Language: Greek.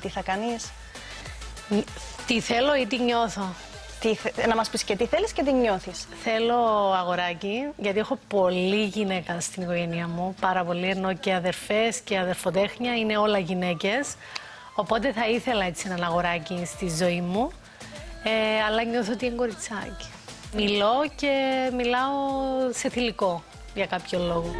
τι θα κάνεις; Τι θέλω ή τι νιώθω; Τι, να μας πεις και τι θέλεις και τι νιώθεις. Θέλω αγοράκι, γιατί έχω πολύ γυναίκα στην οικογένειά μου. Πάρα πολύ, ενώ και αδερφές και αδερφοτέχνια είναι όλα γυναίκες. Οπότε θα ήθελα έτσι ένα αγοράκι στη ζωή μου. Ε, αλλά νιώθω ότι είναι κοριτσάκι. Μιλώ και μιλάω σε θηλυκό για κάποιο λόγο.